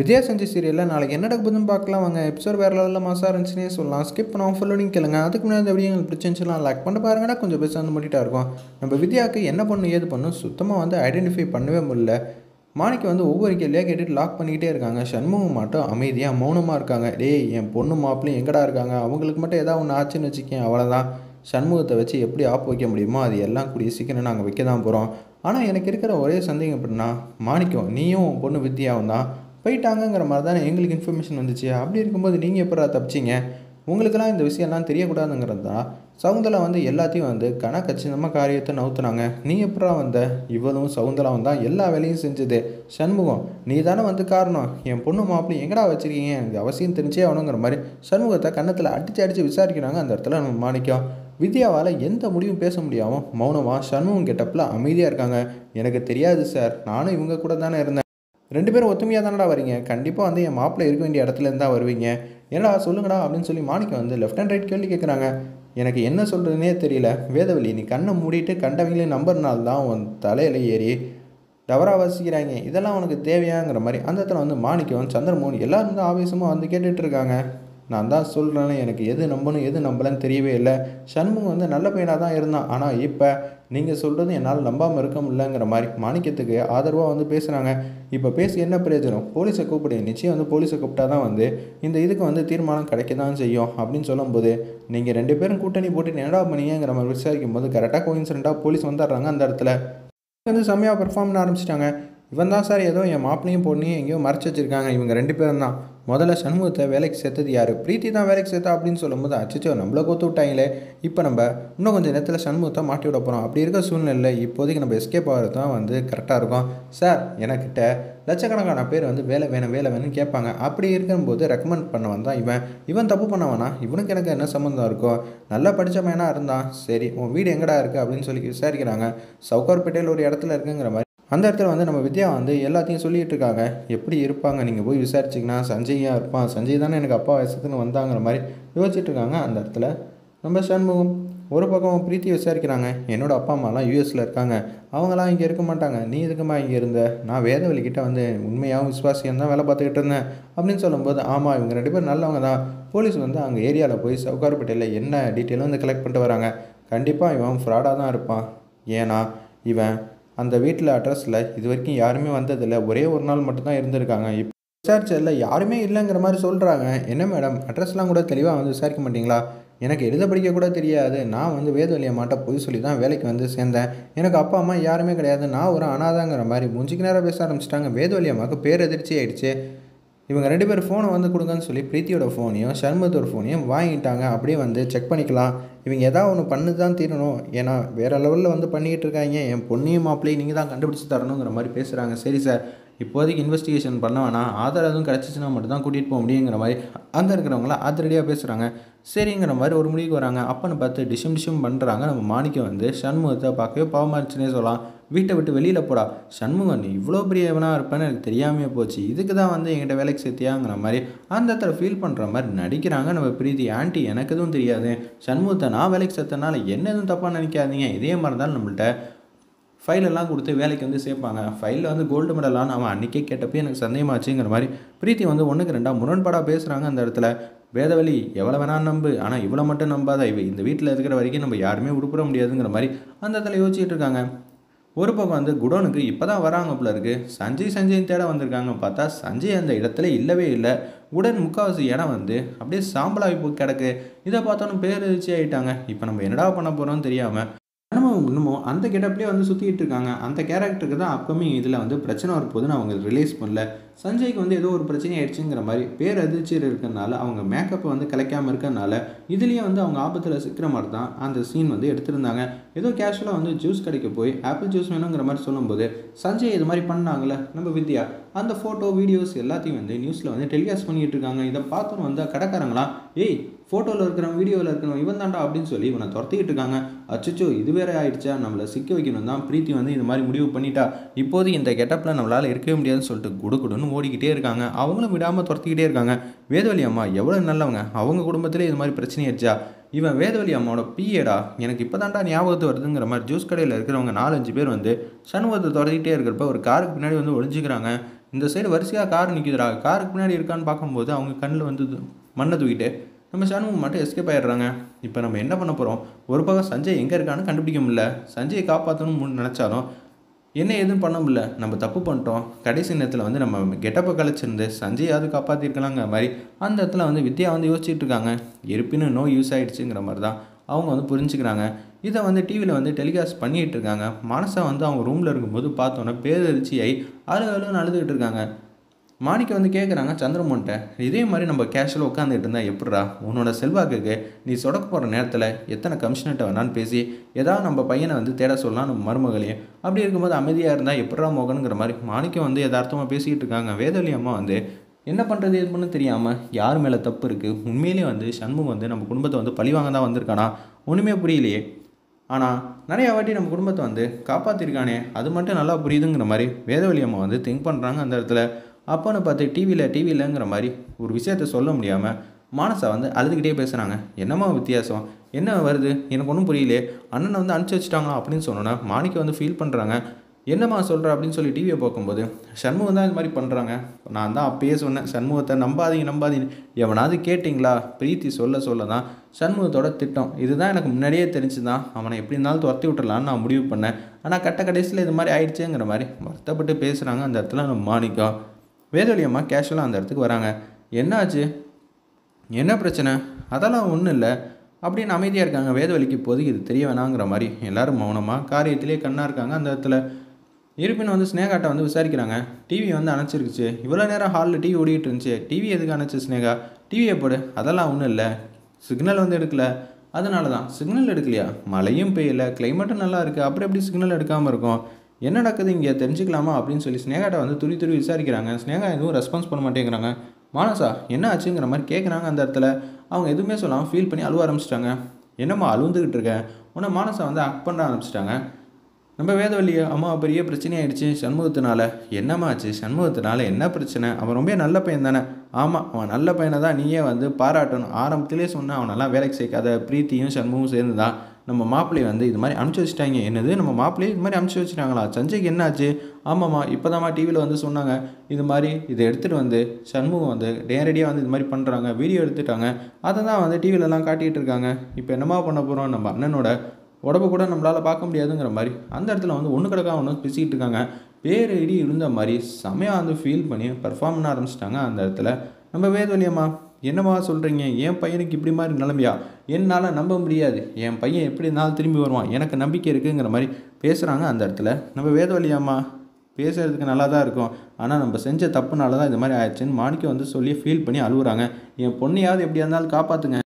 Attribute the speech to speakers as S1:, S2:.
S1: விஜயா செஞ்சு சீரியலில் நாளைக்கு என்ன நடக்குதுன்னு பார்க்கலாம். வாங்க எபிசோட் வேறு லெவலில் மாசாக இருந்துச்சுன்னே சொல்லலாம். ஸ்கிப் பண்ணாமல் ஃபுல்லோடையும் கேளுங்க. அதுக்கு முன்னாடி இந்த வீடியோ பிரச்சனைலாம் பிடிச்சிருந்துச்சுலாம் லைக் பண்ணி பாருங்கன்னா கொஞ்சம் பேச வந்து பண்ணிட்டா இருக்கும். நம்ம வித்யாவுக்கு என்ன பண்ணும் ஏது பண்ணும் சுத்தமாக வந்து ஐடென்டிஃபை பண்ணவே முடியல. மாணிக்கு வந்து ஒவ்வொரு கேள்வியாக கேட்டுட்டு லாக் பண்ணிக்கிட்டே இருக்காங்க. சண்முகம் மட்டும் அமைதியாக மௌனமாக இருக்காங்க. டேய் என் பொண்ணு மாப்பிளையும் எங்கடா இருக்காங்க? அவங்களுக்கு மட்டும் ஏதாவது ஒன்று ஆச்சுன்னு வச்சுக்கேன் அவ்வளோதான் சண்முகத்தை வச்சு எப்படி ஆப் வைக்க முடியுமோ அது எல்லாம் கூடிய சீக்கிரம் நாங்கள் வைக்க தான் போகிறோம் ஆனால் எனக்கு இருக்கிற ஒரே சந்தேகம் எப்படின்னா மாணிக்கம் நீயும் பொண்ணு வித்தியாவும் தான் போயிட்டாங்கங்கிற மாதிரி தானே எங்களுக்கு இன்ஃபர்மேஷன் வந்துச்சு. அப்படி இருக்கும்போது நீங்கள் எப்படா தப்பிச்சிங்க? உங்களுக்கெல்லாம் இந்த விஷயம்லாம் தெரியக்கூடாதுங்கிறது தான். சவுந்தலா வந்து எல்லாத்தையும் வந்து கன காரியத்தை நவுத்துனாங்க. நீ எப்படா வந்த? இவளும் சவுந்தலாவும் தான் எல்லா வேலையும் செஞ்சது. சண்முகம் நீ தானே வந்து காரணம். என் பொண்ணு மாப்பிள்ளை எங்கடா வச்சுருக்கீங்க? எனக்கு அவசியம் தெரிஞ்சே ஆகணுங்கிற மாதிரி சண்முகத்தை கன்னத்தில் அடித்து அடித்து விசாரிக்கிறாங்க அந்த இடத்துல நம்ம மாணிக்கம். வித்யாவால் எந்த முடிவும் பேச முடியாமல் மௌனமாக சண்முகம் கெட்டப்பில் அமைதியாக இருக்காங்க. எனக்கு தெரியாது சார். நானும் இவங்க கூட தானே இருந்தேன். ரெண்டு பேரும் ஒத்துமையாக தானடா வரீங்க? கண்டிப்பாக வந்து என் மாப்பிள்ளை இருக்க வேண்டிய இடத்துல தான் வருவீங்க. என்னடா சொல்லுங்கடா அப்படின்னு சொல்லி மாணிக்கம் வந்து லெஃப்ட் அண்ட் ரைட் கேள்வி கேட்குறாங்க எனக்கு என்ன சொல்கிறதுனே தெரியல. வேதவழி நீ கண்ணை மூடிட்டு கண்டவங்களே நம்புறனால தான் உன் தலையில் ஏறி தவறாக வசிக்கிறாங்க இதெல்லாம் உனக்கு தேவையாங்கிற மாதிரி அந்த இடத்துல வந்து மாணிக்கம் சந்திரமோகன் எல்லாரும் வந்து ஆவேசமாக வந்து கேட்டுட்ருக்காங்க நான் தான் சொல்கிறேன்னு எனக்கு எது நம்பணும் எது நம்பலன்னு தெரியவே இல்லை. சண்முகம் வந்து நல்ல பையனாக தான் இருந்தான். ஆனால் இப்போ நீங்கள் சொல்கிறது என்னால் நம்பாமல் இருக்க முடியலங்கிற மாதிரி மாணிக்கத்துக்கு ஆதரவாக வந்து பேசுகிறாங்க இப்போ பேசி என்ன பிரயோஜனம்? போலீஸை கூப்பிடு. நிச்சயம் வந்து போலீஸை கூப்பிட்டா தான் வந்து இந்த இதுக்கு வந்து தீர்மானம் கிடைக்க தான் செய்யும் அப்படின்னு சொல்லும்போது நீங்கள் ரெண்டு பேரும் கூட்டணி போட்டு என்னடா பண்ணீங்கிற மாதிரி விசாரிக்கும் போது கரெக்டாக கோயின்சிடண்ட்டாக போலீஸ் வந்துடுறாங்க அந்த இடத்துல. வந்து செம்மையாக பெர்ஃபார்ம் பண்ண ஆரம்பிச்சிட்டாங்க. இவன் தான் சார் ஏதோ என் மாப்பிளையும் பொண்ணையும் எங்கேயோ மறைச்சி வச்சுருக்காங்க. இவங்க ரெண்டு பேரும் தான் முதல்ல சண்முகத்தை வேலைக்கு சேர்த்தது யார்? பிரீத்தி தான் வேலைக்கு சேர்த்தா அப்படின்னு சொல்லும்போது அச்சோ நம்மளை கொத்து விட்டாங்களே. இப்போ நம்ம இன்னும் கொஞ்சம் நேரத்தில் சண்முகத்தை மாட்டி விட போகிறோம் அப்படி இருக்க சூழ்நிலை இப்போதைக்கு நம்ம எஸ்கேப் ஆகிறது தான் வந்து கரெக்டாக இருக்கும். சார் எனக்கிட்ட லட்சக்கணக்கான பேர் வந்து வேலை வேணும் வேலை வேணும்னு கேட்பாங்க. அப்படி இருக்கும்போது ரெக்கமெண்ட் பண்ண வந்தான் இவன். இவன் தப்பு பண்ணவனா? இவனுக்கு எனக்கு என்ன சம்மந்தம் இருக்கும்? நல்லா படித்த பையனாக இருந்தான். சரி உன் வீடு எங்கடா இருக்குது அப்படின்னு சொல்லி விசாரிக்கிறாங்க. சவுகார்பேட்டையில் ஒரு இடத்துல இருக்குங்கிற மாதிரி அந்த இடத்துல வந்து நம்ம வித்யா வந்து எல்லாத்தையும் சொல்லிட்டு இருக்காங்க. எப்படி இருப்பாங்க? நீங்கள் போய் விசாரிச்சிங்கன்னா சஞ்சய்யாக இருப்பான். சஞ்சய் தானே எனக்கு அப்பா வயசுக்குன்னு வந்தாங்கிற மாதிரி யோசிச்சுட்டு இருக்காங்க அந்த இடத்துல. நம்ம சண்முகம் ஒரு பக்கம் பிரீத்தி விசாரிக்கிறாங்க. என்னோடய அப்பா அம்மாலாம் யூஎஸில் இருக்காங்க. அவங்களாம் இங்கே இருக்க மாட்டாங்க. நீ எதுக்குமா இங்கே இருந்த? நான் வேதவெளிக்கிட்ட வந்து உண்மையாகவும் விசுவாசியம் தான் வேலை பார்த்துக்கிட்டு இருந்தேன் அப்படின்னு சொல்லும்போது ஆமாம் இவங்க ரெண்டு பேரும் நல்லவங்க தான். போலீஸ் வந்து அங்கே ஏரியாவில் போய் சவுகார்பேட்டையில் என்ன டீட்டெயிலும் வந்து கலெக்ட் பண்ணிட்டு வராங்க. கண்டிப்பாக இவன் ஃப்ராடாக தான் இருப்பான். ஏன்னா இவன் அந்த வீட்டில் அட்ரஸில் இது வரைக்கும் யாருமே வந்ததில்லை. ஒரே ஒரு நாள் மட்டும்தான் இருந்திருக்காங்க. இப்போ விசாரிச்சதில் யாருமே இல்லைங்கிற மாதிரி சொல்கிறாங்க என்ன மேடம் அட்ரஸ்லாம் கூட தெளிவாக வந்து விசாரிக்க மாட்டிங்களா? எனக்கு எழுத படிக்க கூட தெரியாது. நான் வந்து வேதவழியை மாட்ட பொய் சொல்லி தான் வேலைக்கு வந்து சேர்ந்தேன். எனக்கு அப்பா அம்மா யாருமே கிடையாது. நான் ஒரு அனாதாங்கிற மாதிரி முஞ்சிக்கு நேரம் பேச ஆரம்பிச்சிட்டாங்க. வேதவழி அம்மாவுக்கு பேரதிர்ச்சி ஆயிடுச்சு. இவங்க ரெண்டு பேர் ஃபோனை வந்து கொடுங்கன்னு சொல்லி பிரீத்தியோட ஃபோனையும் சண்முகத்தோட ஃபோனையும் வாங்கிட்டாங்க. அப்படியே வந்து செக் பண்ணிக்கலாம். இவங்க எதாவது ஒன்று பண்ணி தான் தீரணும். ஏன்னா வேறு லெவலில் வந்து பண்ணிக்கிட்டு இருக்காங்க. என் பொண்ணையும் மாப்பிள்ளையும் நீங்கள் தான் கண்டுபிடிச்சி தரணுங்கிற மாதிரி பேசுகிறாங்க சரி சார் இப்போதைக்கு இன்வெஸ்டிகேஷன் பண்ண வேணாம். ஆதார் எதுவும் கிடச்சிச்சின்னா மட்டும் தான் கூட்டிகிட்டு போக முடியுங்கிற மாதிரி அங்கே இருக்கிறவங்களாம் அதிரடியாக பேசுகிறாங்க சரிங்கிற மாதிரி ஒரு முடிவுக்கு வராங்க. அப்பன்னு பார்த்து டிஷம் டிஷம் பண்ணுறாங்க நம்ம மாணிக்கம் வந்து சண்முகத்தை பார்க்கவே பாவமாக இருந்துச்சுன்னே சொல்லலாம். வீட்டை விட்டு வெளியில் போடா. சண்முகம் நீ இவ்வளோ பெரிய எவனாக இருப்பேன்னு எனக்கு தெரியாமையே போச்சு. இதுக்கு தான் வந்து என்கிட்ட வேலைக்கு சேர்த்தியாங்கிற மாதிரி அந்த இடத்துல ஃபீல் பண்ணுற மாதிரி நடிக்கிறாங்க நம்ம பிரீத்தி. ஆண்டி எனக்கு எதுவும் தெரியாது. சண்முகத்தை நான் வேலைக்கு சேர்த்தனால என்ன எதுவும் தப்பாக நினைக்காதீங்க. இதே மாதிரி தான் நம்மள்ட்ட ஃபைலெல்லாம் கொடுத்து வேலைக்கு வந்து சேர்ப்பாங்க. ஃபைலில் வந்து கோல்டு மெடலான்னு அவன் அன்றைக்கே கேட்டப்போ எனக்கு சந்தேகமாச்சுங்கிற மாதிரி பிரீத்தி வந்து ஒன்றுக்கு ரெண்டாக முரண்பாடாக பேசுகிறாங்க அந்த இடத்துல. வேதவழி எவ்வளோ வேணால் நம்பு. ஆனால் இவ்வளோ மட்டும் நம்பாத. இவ இந்த வீட்டில் இருக்கிற வரைக்கும் நம்ம யாருமே உருப்பிட முடியாதுங்கிற மாதிரி அந்த இடத்துல யோசிச்சுட்டு இருக்காங்க. ஒரு பக்கம் வந்து குடோனுக்கு இப்போ தான் வராங்க போல இருக்கு. சஞ்சய் சஞ்சய் தேட வந்திருக்காங்க பார்த்தா சஞ்சய் அந்த இடத்துல இல்லவே இல்லை. உடன் முக்கால்வாசி இடம் வந்து அப்படியே சாம்பலாகி போய் கிடக்கு. இதை பார்த்தோன்னு பேரதிர்ச்சி ஆகிட்டாங்க இப்போ நம்ம என்னடா பண்ண போகிறோம்னு தெரியாமல் நம்ம இன்னமும் அந்த கெட்டப்லேயே வந்து சுற்றிட்டு இருக்காங்க. அந்த கேரக்டருக்கு தான் அப்கமிங் இதில் வந்து பிரச்சனை வரப்போகுதுன்னு அவங்க ரிலீஸ் பண்ணல. சஞ்சய்க்கு வந்து ஏதோ ஒரு பிரச்சனை ஆயிடுச்சுங்கிற மாதிரி பேர் அதிர்ச்சியில் இருக்கிறனால அவங்க மேக்கப்பை வந்து கலைக்காமல் இருக்கிறனால இதுலேயே வந்து அவங்க ஆபத்தில் சிக்கிற மாதிரி தான் அந்த சீன் வந்து எடுத்திருந்தாங்க. ஏதோ கேஷுவலாக வந்து ஜூஸ் கடைக்கு போய் ஆப்பிள் ஜூஸ் வேணுங்கிற மாதிரி சொல்லும்போது சஞ்சய் இது மாதிரி பண்ணாங்களே நம்ம வித்யா? அந்த ஃபோட்டோ வீடியோஸ் எல்லாத்தையும் வந்து நியூஸில் வந்து டெலிகாஸ்ட் பண்ணிகிட்டு இருக்காங்க. இதை பார்த்தோன்னு வந்து கடைக்காரங்களாம் ஏய் ஃபோட்டோவில் இருக்கிறவன் வீடியோவில் இருக்கிறவன் இவன் தாண்டா அப்படின்னு சொல்லி இவனை துரத்திக்கிட்டு இருக்காங்க. அச்சோ இது வேற ஆயிடுச்சா? நம்மளை சிக்க வைக்கணும் தான். பிரீத்தி வந்து இந்த மாதிரி முடிவு பண்ணிட்டா. இப்போது இந்த கெட்டப்பில் நம்மளால் இருக்கவே முடியாதுன்னு சொல்லிட்டு குடுகுடுன்னு ஓடிக்கிட்டே இருக்காங்க. அவங்களும் விடாமல் துரத்திக்கிட்டே இருக்காங்க. வேதவழி அம்மா எவ்வளோ நல்லவங்க. அவங்க குடும்பத்திலே இது மாதிரி பிரச்சனை ஆயிடுச்சா? இவன் வேதவழி அம்மாவோட பிஏடா எனக்கு இப்போதான்டா ஞாபகத்து வருதுங்கிற மாதிரி ஜூஸ் கடையில் இருக்கிறவங்க நாலஞ்சு பேர் வந்து சண்முகத்தை துரத்திட்டே இருக்கிறப்ப ஒரு காருக்கு பின்னாடி வந்து ஒழிஞ்சிக்கிறாங்க இந்த சைடு வரிசையாக கார் நிற்குதுடா காருக்கு பின்னாடி இருக்கான்னு பார்க்கும்போது அவங்க கண்ணில் வந்து மண்ணை தூக்கிட்டு நம்ம சண்முகம் மட்டும் எஸ்கேப் ஆயிடுறாங்க. இப்போ நம்ம என்ன பண்ண போகிறோம் ஒரு பக்கம் சஞ்சய் எங்கே இருக்கான்னு கண்டுபிடிக்க முடியல. சஞ்சயை காப்பாற்றணும்னு நினச்சாலும் என்ன எதுவும் பண்ண முடியல. நம்ம தப்பு பண்ணிட்டோம். கடைசி நேரத்தில் வந்து நம்ம கெட்டப்பை கழிச்சிருந்து சஞ்சயாவது காப்பாற்றிருக்கலாங்கிற மாதிரி அந்த இடத்துல வந்து வித்யா வந்து யோசிச்சுட்டு இருக்காங்க. இருப்பினும் நோ யூஸ் ஆகிடுச்சுங்கிற மாதிரி தான் அவங்க வந்து புரிஞ்சுக்கிறாங்க. இதை வந்து டிவியில் வந்து டெலிகாஸ்ட் பண்ணிகிட்டு இருக்காங்க. மனசை வந்து அவங்க ரூமில் இருக்கும்போது பார்த்தோன்னே பேரரிச்சியாகி அழு அழுன்னு அழுதுகிட்டு இருக்காங்க. மாணிக்க வந்து கேட்குறாங்க சந்திரமோன்ட்ட இதே மாதிரி நம்ம கேஷுவலாக உட்காந்துட்டு இருந்தால் எப்பட்றா உன்னோட செல்வாக்குக்கு நீ சொடக்க போகிற நேரத்தில் எத்தனை கமிஷனர்கிட்ட வேணான்னு பேசி ஏதாவது நம்ம பையனை வந்து தேட சொல்லலாம் நம்ம மருமகளையும். அப்படி இருக்கும்போது அமைதியாக இருந்தால் எப்படிடா மோகனுங்கிற மாதிரி மாணிக்கம் வந்து யதார்த்தமாக பேசிக்கிட்டு இருக்காங்க. வேதவழி அம்மா வந்து என்ன பண்ணுறது எது பண்ணு தெரியாமல் யார் மேலே தப்பு இருக்குது உண்மையிலேயே வந்து சண்முகம் வந்து நம்ம குடும்பத்தை வந்து பழிவாங்க தான் வந்திருக்கானா? ஒன்றுமே புரியலையே. ஆனால் நிறையா வாட்டி நம்ம குடும்பத்தை வந்து காப்பாற்றிருக்கானே அது மட்டும் நல்லா புரியுதுங்கிற மாதிரி வேதவழி அம்மா வந்து திங்க் பண்ணுறாங்க அந்த இடத்துல. அப்போன்னு பார்த்து டிவியில் டிவியிலங்கிற மாதிரி ஒரு விஷயத்த சொல்ல முடியாமல் மானசா வந்து அழுதுகிட்டே பேசுகிறாங்க என்னம்மா வித்தியாசம்? என்ன வருது? எனக்கு ஒன்றும் புரியலையே. அண்ணனை வந்து அனுப்பிச்சி வச்சுட்டாங்களா அப்படின்னு சொன்னோன்னா மாணிக்க வந்து ஃபீல் பண்ணுறாங்க என்னம்மா சொல்கிற அப்படின்னு சொல்லி டிவியை பார்க்கும்போது சண்முகம் தான் இது மாதிரி பண்ணுறாங்க நான் தான் அப்பயே சொன்னேன் சண்முகத்தை நம்பாதீங்க நம்பாதீங்க. எவனாவது கேட்டிங்களா? பிரீத்தி சொல்ல சொல்ல தான் சண்முகத்தோட திட்டம். இதுதான் எனக்கு முன்னாடியே தெரிஞ்சு தான் அவனை எப்படி இருந்தாலும் துரத்தி விட்டுறலான்னு நான் முடிவு பண்ணேன். ஆனால் கட்ட கடைசியில் இது மாதிரி ஆயிடுச்சுங்கிற மாதிரி வருத்தப்பட்டு பேசுகிறாங்க அந்த இடத்துல நம்ம மாணிக்கம். வேதவழி அம்மா கேஷுவலாக அந்த இடத்துக்கு வராங்க. என்னாச்சு? என்ன பிரச்சனை? அதெல்லாம் ஒன்றும் இல்லை. அப்படின்னு அமைதியாக இருக்காங்க. வேதவழிக்கு இப்போதைக்கு இது தெரிய வேணாங்கிற மாதிரி எல்லோரும் மௌனமாக காரியத்திலே கண்ணாக இருக்காங்க அந்த இடத்துல. இருப்பினும் வந்து ஸ்னேகாட்ட வந்து விசாரிக்கிறாங்க. டிவி வந்து அணைச்சிருக்குச்சு இவ்வளோ நேரம் ஹாலில் டிவி ஓடிட்டு இருந்துச்சு. டிவி எதுக்கு அணைச்சு ஸ்னேகா டிவியை போடு. அதெல்லாம் ஒன்றும் இல்லை. சிக்னல் வந்து எடுக்கல. அதனால தான் சிக்னல் எடுக்கலையா? மழையும் பெய்யல. கிளைமேட்டும் நல்லா இருக்குது அப்புறம் எப்படி சிக்னல் எடுக்காமல் இருக்கும்? என்ன நடக்குது இங்கே தெரிஞ்சுக்கலாமா அப்படின்னு சொல்லி ஸ்னேகாட்ட வந்து துரி துரி விசாரிக்கிறாங்க. ஸ்னேகா எதுவும் ரெஸ்பான்ஸ் பண்ண மாட்டேங்கிறாங்க. மானசா என்ன ஆச்சுங்கிற மாதிரி கேட்குறாங்க அந்த இடத்துல. அவங்க எதுவுமே சொல்லாமல் ஃபீல் பண்ணி அழுவ ஆரம்பிச்சிட்டாங்க. என்னம்மா அழுந்துக்கிட்டு இருக்கேன் உன்னை மானசா வந்து அக் பண்ண ஆரம்பிச்சிட்டாங்க. நம்ம வேதவள்ளி அம்மா பெரிய பிரச்சனையாயிடுச்சு சண்முகத்தினால. என்னம்மா ஆச்சு? சண்முகத்தினால என்ன பிரச்சனை? அவன் ரொம்ப நல்ல பையன் தானே. ஆமாம் அவன் நல்ல பையனை தான் நீயே வந்து பாராட்டணும். ஆரம்பத்திலே சொன்ன அவனெல்லாம் வேலைக்கு சேர்க்காத பிரீத்தியும் சண்முகம் சேர்ந்து தான் நம்ம மாப்பிள்ளையை வந்து இது மாதிரி அனுப்பிச்சி வச்சுட்டாங்க. என்னது? நம்ம மாப்பிள்ளையை இது மாதிரி அனுப்பிச்சி வச்சுட்டாங்களா? சஞ்சய்க்கு என்னாச்சு? ஆமாம்மா இப்போ டிவியில் வந்து சொன்னாங்க. இது மாதிரி இதை எடுத்துகிட்டு வந்து சண்முகம் வந்து நேரடியாக வந்து இது மாதிரி பண்ணுறாங்க வீடியோ எடுத்துட்டாங்க. அதை தான் வந்து டிவிலலாம் காட்டிகிட்டு இருக்காங்க. இப்போ என்னம்மா பண்ண போகிறோம் நம்ம அண்ணனோட உடம்பு கூட நம்மளால் பார்க்க முடியாதுங்கிற மாதிரி அந்த இடத்துல வந்து ஒன்று கிடக்கா ஒன்று பேசிக்கிட்டு இருக்காங்க. பேர் இடி இருந்த மாதிரி செமையாக வந்து ஃபீல் பண்ணி பர்ஃபார்ம் பண்ண ஆரம்பிச்சிட்டாங்க அந்த இடத்துல. நம்ம வேதவலியம்மா என்னம்மா சொல்கிறீங்க என் பையனுக்கு இப்படி மாதிரி நிலமையா? என்னால் நம்ப முடியாது. என் பையன் எப்படி இருந்தாலும் திரும்பி வருவான். எனக்கு நம்பிக்கை இருக்குங்கிற மாதிரி பேசுகிறாங்க அந்த இடத்துல. நம்ம வேதவழியாம்மா பேசுகிறதுக்கு நல்லா தான் இருக்கும். ஆனால் நம்ம செஞ்ச தப்புனால தான் இது மாதிரி ஆயிடுச்சுன்னு மாணிக்கம் வந்து சொல்லி ஃபீல் பண்ணி அழுகுறாங்க என் பொண்ணையாவது எப்படியா இருந்தாலும் காப்பாற்றுங்க